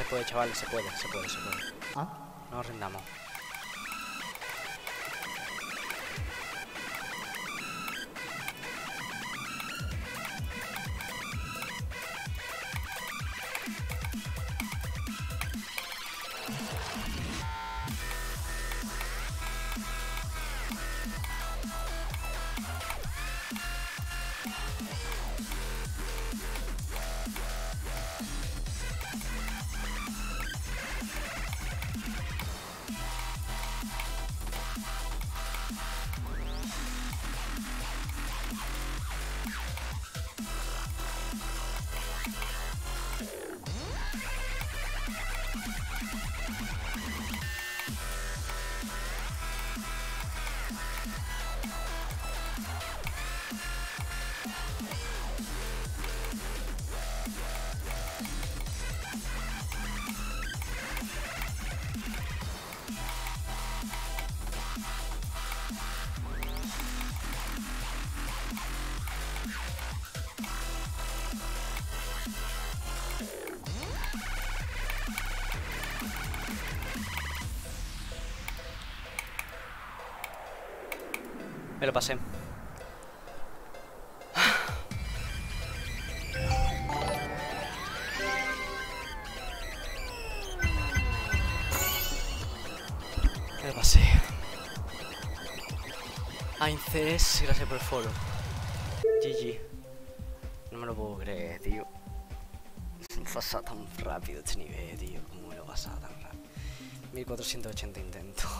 Se puede, chavales, se puede, se puede, se puede. Ah, No nos rindamos. Bye. Me lo pasé. Me lo pasé. Ah, Inceres, gracias por el follow. GG. No me lo puedo creer, tío. Pasado tan rápido este nivel, tío. ¿Cómo me lo he pasado tan rápido? 1480 intentos.